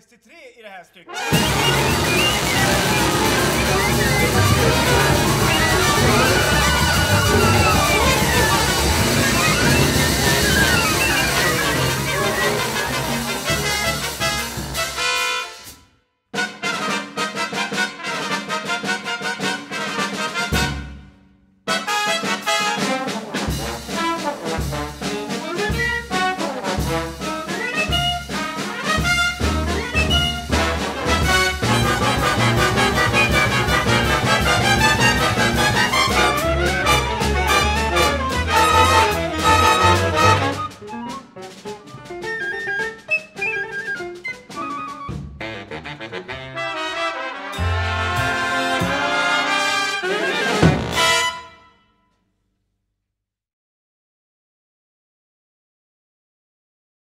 63 i det här stycket.